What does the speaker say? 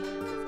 Música